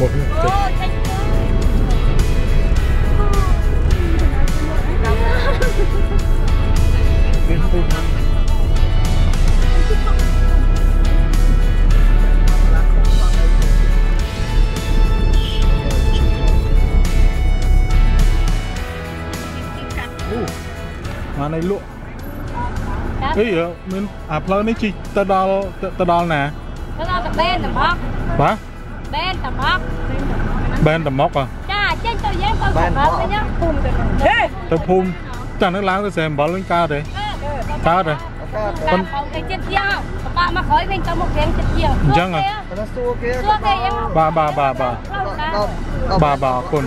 một người mà này lụa. Dạ. Cái à ờ, mình à plơ này chị tao đo tao đo nè. Tao đo cặp bên nè bác hả បេនតែមក hả បេនតែមក bên tầm móc à ចាចេញទៅយើងទៅបេនវិញពុំទៅហេទៅភូមិចាស់នៅឡើងទៅសែអំបិលវិញកើតទេកើតទេប៉ុនទៅចិត្តជាងបបាក់មកក្រោយវិញទៅមករៀងចិត្តជាងអញ្ចឹងហ៎គាត់សួរគេសួរគេយ៉ាងបាទបាទបាទបាទដល់បាទបាទអរគុណ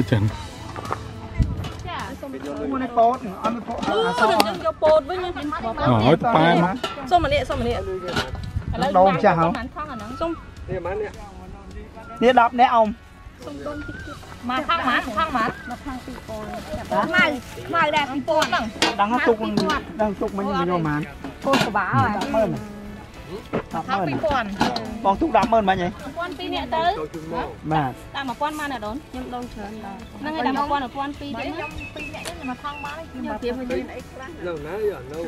មិនចឹងមួយនេះពោតអត់ពោតអសយើងយកពោតវិញអើឲ្យប៉ែមកសុំម្នាក់សុំម្នាក់ដូងចាស់ហ៎បានថងអាហ្នឹងសុំនេះ10នាក់អ៊ំមកថងមកថងមកខ្មៅខ្មៅដែរពីពណ៌ហ្នឹងដឹងទុកដឹងទុកមិញមិនយកប៉ុន្មានពូក្បាលហើយ100000 ថង100000 2000បងទុក100000មិញហី1000ពីរនាក់ទៅបាទតាម1000មកណាដូនខ្ញុំដូនច្រើនដល់ហ្នឹងហើយដល់1000 1000ពីរទៀតខ្ញុំពីរនាក់នេះមកថងមកខ្ញុំព្រាបវិញ lâu nãy giờ lâu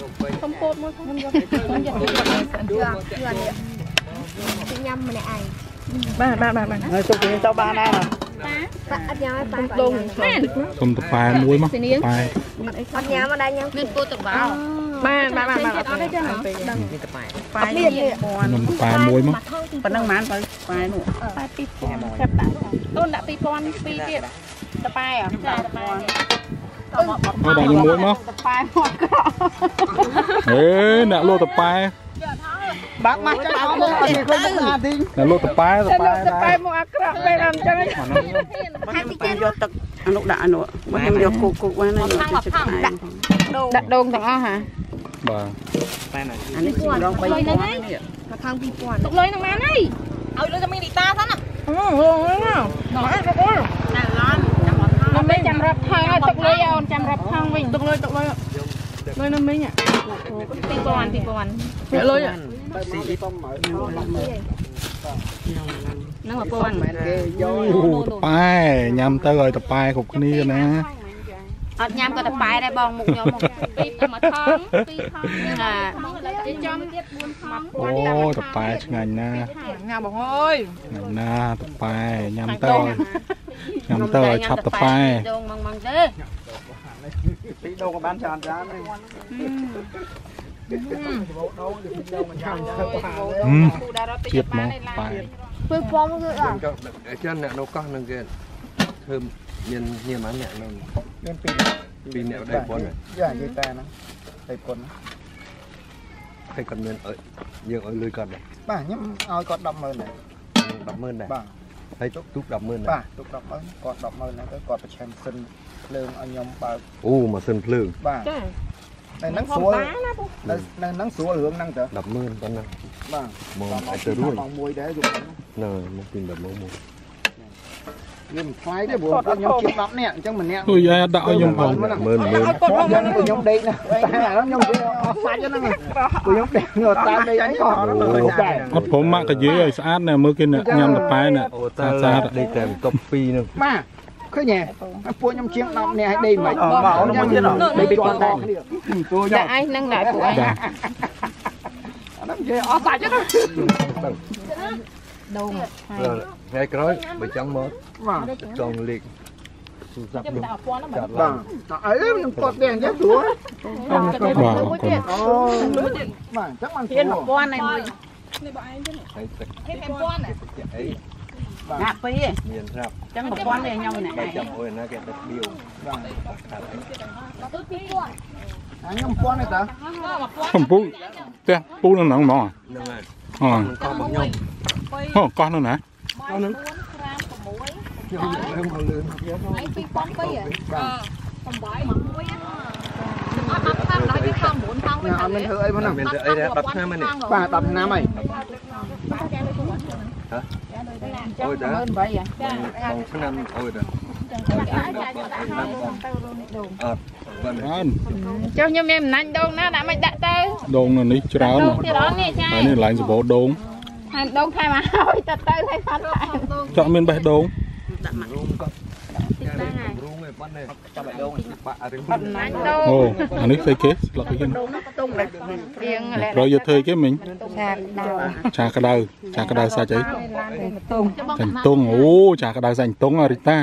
Đồng quay សុំពោតមួយខ្ញុំយកខ្ញុំយកញ៉ាំម្នាក់ឯងបាទបាទបាទបាទហើយទុកទៅទៅបានដែរប៉ាអត់ញ៉ាំឲ្យប៉ាដូងមែនសុំតប៉ែមួយមកប៉ែអត់ញ៉ាំមកដែរញ៉ាំមានពោតទៅបោ បាទបាទបាទបាទអត់ទេចឹងដឹងប៉ែនេះខ្ញុំតប៉ែមួយមកប៉ុណ្ណឹងបានទៅប៉ែនោះប៉ែ2000ចាប់ដាក់ដូនដាក់2000ពីរទៀតតប៉ែអត់ចាតប៉ែឲ្យដាក់នេះមួយមកតប៉ែមកក្រអេអ្នកលក់តប៉ែបាក់មកចាំអ៊ំមកអត់ឃើញអាទីអ្នកលក់តប៉ែតប៉ែតដែប៉ែរមកអាក្រក់បែបអញ្ចឹងហាត់ទីគេយកទឹកអនុដាក់អនុមកខ្ញុំយកគូគូបានហើយយកទឹកដាក់ដាក់ដូងទាំងអស់ហ่า បាទអានេះរង3លុយហ្នឹងហើយមកខាង2000ទុកលុយហ្នឹងបានហើយឲ្យលុយទៅមីនីតាសិនណាអូលុយហ្នឹងដល់ទៅអូតែឡានចាំអត់ថងមិនចាំរាប់ថងឲ្យទុកលុយឲ្យអូនចាំរាប់ថងវិញទុកលុយទុកលុយលុយនៅមីង2000 2000អ្នកលុយហ្នឹង1000មែនគេយកអូតប៉ែញ៉ាំទៅឲ្យតប៉ែគ្រប់គ្នាណា អត់ញ៉ាំក៏តែប៉ែដែរបងមុខខ្ញុំមកពីមួយថងពីរថងណាចំទៀត4ថងអូតប៉ែឆ្ងាញ់ណាស់ញ៉ាំបងអើយឆ្ងាញ់ណាស់តប៉ែញ៉ាំទៅញ៉ាំទៅឲ្យឆាប់តប៉ែដងមកមកទេពីដូងក៏បានច្រើនច្រើនហ្នឹងហឹមជាតិមកប៉ែពើពំគឺអត់ Cho chân nè nó có nâng kia Thơm Nhân nhiên bán nè nó មានពីរ Vì nè đây bốn này យ៉ានិយាយតែហ្នឹងតែប៉ុន Hay còn miền ở Nhưng ở lưới còn này បាទខ្ញុំឲ្យគាត់100000ដែរ Đập mơn này បាទ Hay túc đập mơn បា này ទទុក100000គាត់100000ហ្នឹងទៅគាត់ប្រឆាំងសិនភ្លើងឲ្យខ្ញុំបើក Ô mà sân phương បាទចានៅហ្នឹងស្រួលនៅនៅហ្នឹងស្រួលរឿងហ្នឹងទៅ Đập mơn con này បាទ Mồm តាម phải ទៅ từ រួច ruồi ម៉ោង1ដែរយប់ហ្នឹង Nè Một tin đập mông mồm វាមិនថ្លៃទេព្រោះពួកខ្ញុំជាង10នាក់អញ្ចឹងម្នាក់ជួយយាយដាក់ឲ្យខ្ញុំផង Mơn mơn គាត់ខ្ញុំពួកខ្ញុំដេកណាតែឥឡូវខ្ញុំនិយាយអស់សាច់ហ្នឹងពួកខ្ញុំដេកនៅតាមដេកអីក៏តែអត់ព្រមម៉ាក់តាយាយឲ្យស្អាតណាមើលគេអ្នកញ៉ាំតប៉ែណា Ô ta là đây kèm top pi nữa បាទឃើញទេពួកខ្ញុំជាង10នាក់ឲ្យដេកមិនមកអូនមួយទៀតដេកជាន់តែពួកដាក់ឯងនឹងដាក់ពួកឯងចាអាហ្នឹងនិយាយអស់សាច់ហ្នឹង ដូង Rồi Ngay cái đó Bởi trắng mớt បាទ Còn liệt Sụt dập ខ្ញុំ luôn ដាក់1000ហ្នឹង Chặt បាទ lại អីខ្ញុំគាត់តែអញ្ចឹងស្រួលបាទអរគុណអូបាទអញ្ចឹងបានស្រួហ៊ានល1000ហ្នឹងមួយ Hay sạch ហ៊ាន1000ហ្នឹង ấy ដាក់ពីរ Nhìn rạp ចឹង1000នេះខ្ញុំម្នាក់ឯង Bảy trăm ôi nó kẹt đất điều បាទ Thật ấy អញខ្ញុំពាន់ទេតើកំពុងផ្ទះពូនៅក្នុងហ្មង Nâng này អ Mình có bằng nhông អូកោះនោះណា Có nắng. Nhưng mà em còn lươn. ឯងពីប៉ុនពីអឺ8មកមួយអត់មកខាងដល់វាខាង9ខាងវិញអត់មានធ្វើអីផងហ្នឹង Mình tự ấy ra đập năm anh này. បាទ10ឆ្នាំហើយ Ôi đã. 18000ហ៎ Bằng số năm. Ôi đã. Ờ. Vâng. ច្រើនចុះខ្ញុំមានអំណាញ់ដូងណាដាក់មិនដាក់ទៅដងនៅនេះច្រើនដូងទៀតអត់នេះចាហើយនេះឡើងសបោដង ហើយដូងថែមឲ្យទៅទៅឲ្យផាត់ថែមចောက်មានបេះដូង Rung này bắt này. ចាប់ឲ្យដង Bạ rừng. អំណាញ់ដូងអូអានេះស្អីគេស្លឹកអីគេនេះរៀងត្រូវយកធ្វើអីគេមិញឆាកដៅឆាក្តៅឆាក្តៅសាច់អីសាច់តុងអូឆាក្តៅសាច់តុងអរិតា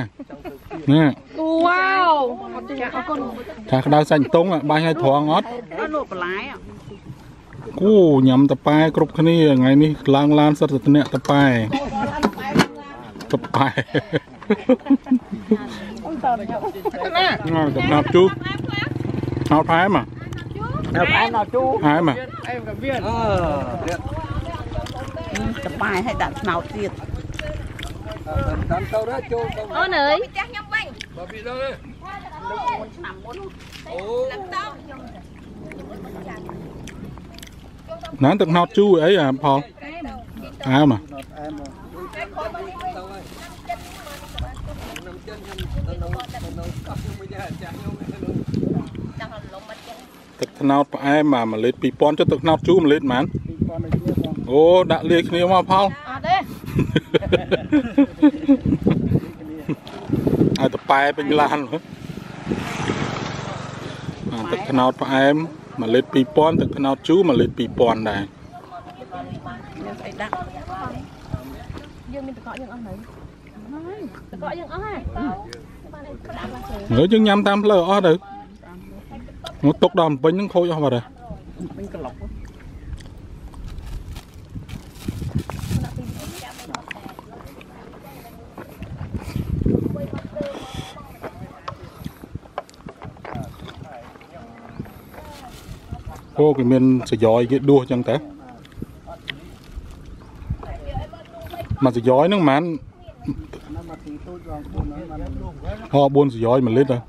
នេះវ៉ាវឆាក្តៅសាច់តុងបាញ់ឲ្យត្រង់អត់លក់បន្លែ គូញ៉ាំតប៉ែគ្រប់គ្នាថ្ងៃនេះឡើងឡានសិតតែអ្នកតប៉ែតប៉ែណាកំណាប់ជូហៅផែមកនៅផ្អែមដល់ជូហែមក Ờ. Điện. តបាយឲ្យដាក់ស្នោតទៀត Đàn tàu đó châu tàu. អូនអើយ Bà bị đâu đây? Ồ. ណាទឹកណោតជូអីអាផលហែមកទឹកត្នោតផ្អែមមក1លីត្រ2000ចុះទឹកត្នោតជូរ1លីត្រប៉ុន្មានអូដាក់លាយគ្នាមកផលអត់ទេឲ្យតប៉ែពេញឡានអាទឹកត្នោតផ្អែម 1លីត្រ2000ទឹកត្នោតជូរ1លីត្រ2000ដែរស្អីដាក់យើងមានតកកយើងអស់នៅតកកយើងអស់ហ่ะមើលយើងញ៉ាំតាមផ្លូវអស់ទៅមកទុកដល់ពេញហ្នឹងខូចអស់បាត់ហើយពេញក្លុក អូគេមានសយ៉យគេដួសចឹងតើមកសយ៉យហ្នឹងប៉ុន្មានអូ4សយ៉យ1លីត្រហ៎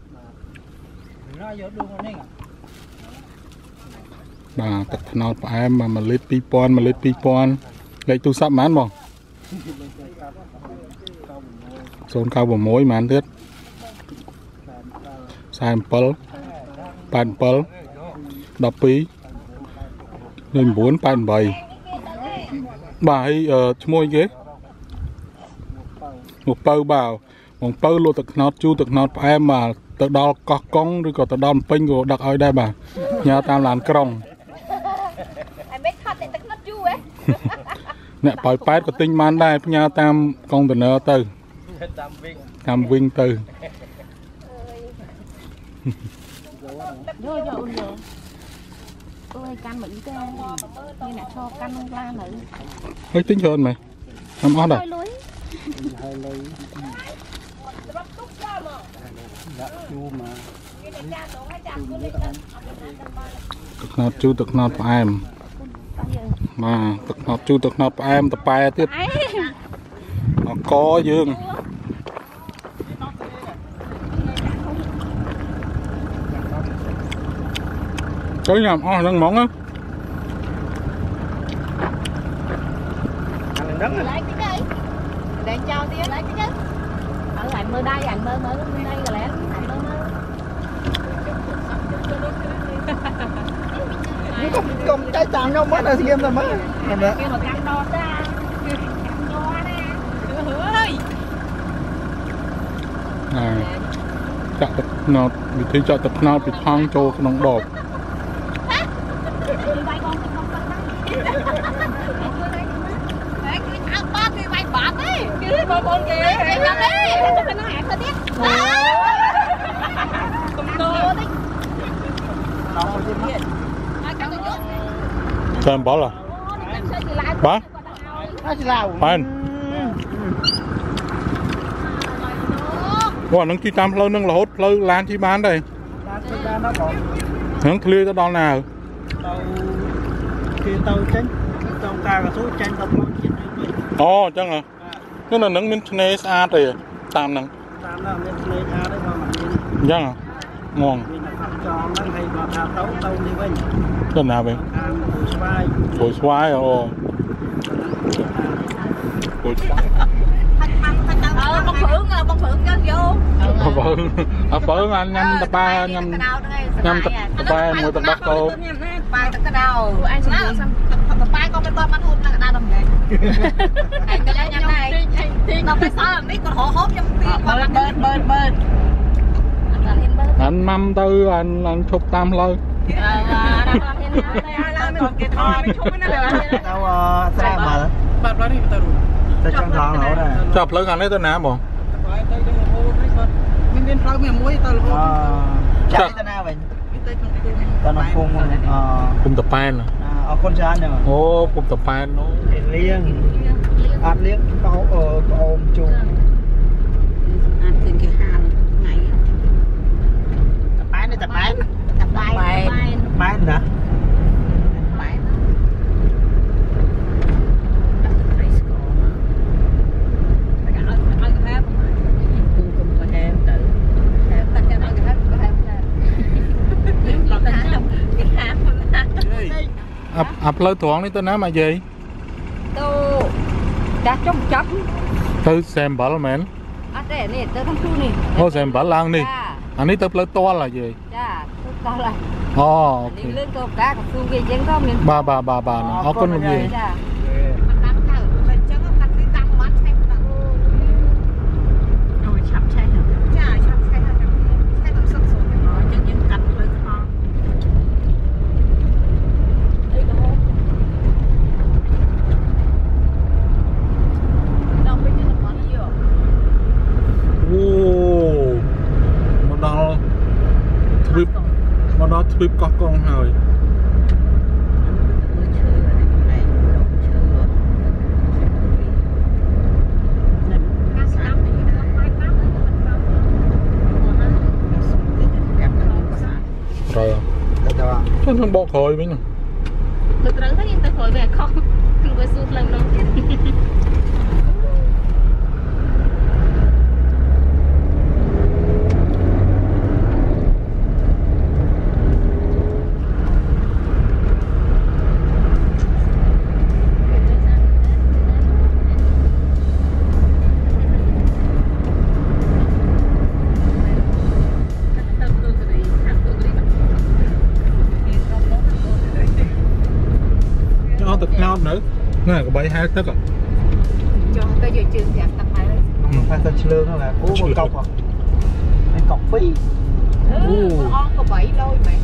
បាទទឹកត្នោតផ្អែមមក1លីត្រ2000 1លីត្រ2000លេខទូរស័ព្ទប៉ុន្មានបង096ប៉ុន្មានទៀត47 87 12 09 88បាទហើយអឺឈ្មោះអីគេមកពៅបាទបងពៅលក់ទឹកខ្នោតជូរទឹកខ្នោតផ្អែមបាទទៅដល់កោះកុងឬក៏ទៅដល់ភ្នំពេញក៏ដឹកឲ្យដែរបាទញ៉ាំតាមឡានក្រុងហើយមិនខត់តែទឹកណត់យូរហ៎អ្នកប៉ោយប៉ែតក៏ទិញបានដែរផ្ញើតាមកុងតឺន័រទៅតាមវិញទៅយកយកអូនយ កអូយកាន់មកអីទេមានអ្នកឈរកាន់ក្នុងឡាននៅហើយទិញច្រើនមែនខ្ញុំអស់ដែរលុយទឹកខ្នោតជូរទឹកខ្នោតផ្អែមបាទទឹកខ្នោតជូរទឹកខ្នោតផ្អែមតប៉ែទៀតអកយើង ចូលញ៉ាំអស់ហ្នឹងហ្មងណា lại cái đây để cho tí lại cái chứ ở ảnh mơ đây ảnh mơ mơ bên đây rồi lẽ ảnh mơ mơ នេះកុំកុំចែកតាមខ្ញុំមកដល់ស្ងៀមតែមើលមែនទេ kêu mà căng đo ra căng đo nè ơi អាចាក់ទឹកខ្នោតវិធីចាក់ទឹកខ្នោតពីថង់ចូលក្នុងដប đi bay con con con đấy cái áo ba thì bay bạt đấy cái con con kìa cái con đấy cho cái nó hạt thôi tiếc cùng tô đấy ដល់មកទៀតមក ai căng cái chút តែអំបិលហ៎ căng xây gì lại Ba? ហើយឆ្លាវប៉ែនអូអានឹងជិះតាមផ្លូវនឹងរហូតផ្លូវឡានជិះបានដែរបានទៅបានដល់បងហ្នឹងធ្លាយទៅដល់ណាហើយទៅគេទៅចេញចង់ការកស៊ូចេញដល់មកជាតិទៅវិញអូអញ្ចឹងហ៎ នេះនៅនឹងមានឆ្នេរស្អាតទេតាមហ្នឹងតាមនោះមានឆ្នេរថាទេបងមានអញ្ចឹងហ៎ងងមានតែខាត់ចងហ្នឹងហើយគាត់ថាទៅទៅនេះវិញទៅណាវិញខាងគូស្វាយគួយស្វាយអូគួយស្វាយអើបងព្រឹងបងព្រឹងយកយកអើបើអើបើអាញ៉ាំតប៉ែញ៉ាំញ៉ាំតប៉ែមួយទឹកដោះគោបាយទឹកកដោអញសម្រួលតបាយក៏មិនតបានហូបទឹកកដោដំណេកអញក៏ញ៉ាំដែរ ដល់ទៅសល់នេះក៏ហូបខ្ញុំពីបើបឺតបឺតបឺតអត់ហ៊ានបើអានម៉ាំទៅអានអានឈប់តាមផ្លូវអើអត់ហ៊ានតែឡើយមិនគេថតមិនឈប់ណាទៅស្រែមើលបាទបាទនេះទៅរូទៅចង់ថងរហូតដែរចាប់ផ្លូវខាងនេះទៅណាបងបាយទៅទៅរហូតនេះគាត់មានមានផ្លូវមានមួយទៅរហូតអចាក់ទៅណាវិញមានទៅក្នុងគុំទៅក្នុងភូមិអគុំតប៉ែនអរគុណច្រើនចឹងអូគុំតប៉ែននោះលៀង អត់លៀងកោអឺក្អមជុំអាចឃើញគេហាលថ្ងៃតប៉ែនតប៉ែនតបាយបាយប៉ែនណាបាយត្រីស្ករតែឲ្យឲ្យកាហាប្រហែលគុំគុំកាហាទៅតែគេមកគេហៅគេហៅថាយើងឡងថាគេហាណាអាអាផ្លូវត្រង់នេះទៅណាមកយាយទៅ ចាស់ចុងចាប់ទៅសែមបាល់មែនអត់ទេនេះទៅក្នុងទូនេះអូសែមបាល់ឡើងនេះអានេះទៅផ្លូវតលហ៎យាយចាទៅដល់ហើយអូអូនេះខេលឿនទៅកាកស៊ូគេយើងក៏មានបាទបាទបាទបាទអរគុណលោកយាយចាតាមទៅមិនអញ្ចឹងកាត់ទីតាមបាត់ឆេះដល់ អូឆាប់ឆេះ ចាឆាប់ឆេះដល់ឆេះដល់សុខសុខ អូអញ្ចឹងយើងកាត់ផ្លូវខ្នង អីក៏ដល់ពេលនេះមកយក អូមកដល់ទ្វីប មកដល់ទ្វីបកោះកុងហើយមើលឈើឯងឈើការស្ដាប់នេះដល់បាយបាត់ទៅមិនដល់ត្រូវទៅទៅចុះនឹងបកក្រោយវិញទៅត្រូវទៅយើងទៅក្រោយវាខុសគឺវាស៊ូឡើងដល់ទៀត ណែកបីហែលទឹកចុះទៅយកជើងប្រាប់តាក់ហើយផាសទៅឆ្លើងហ្នឹងអូមកកប់ហើយកប់ពីរអូអងក៏3លយមែន